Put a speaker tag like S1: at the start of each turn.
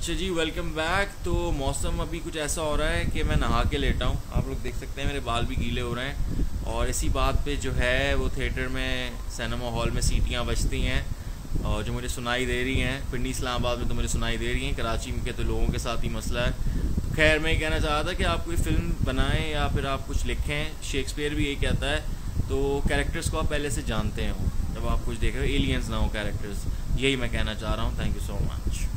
S1: अच्छा जी welcome back तो मौसम अभी कुछ ऐसा हो रहा है कि मैं नहा के लेटा हूँ। आप लोग देख सकते हैं, मेरे बाल भी गीले हो रहे हैं। और इसी बात पे जो है, वो थिएटर में सिनेमा हॉल में सीटियाँ बजती हैं और जो मुझे सुनाई दे रही हैं। पिंडी इस्लामाबाद में तो मुझे सुनाई दे रही हैं, कराची में के तो लोगों के साथ ही मसला है। तो खैर, मैं ये कहना चाह रहा था कि आप कोई फ़िल्म बनाएँ या फिर आप कुछ लिखें। शेक्सपियर भी यही कहता है। तो कैरेक्टर्स को आप पहले से जानते हो। जब आप कुछ देख रहे हो एलियंस ना हो कैरेक्टर्स यही मैं कहना चाह रहा हूँ। Thank you so much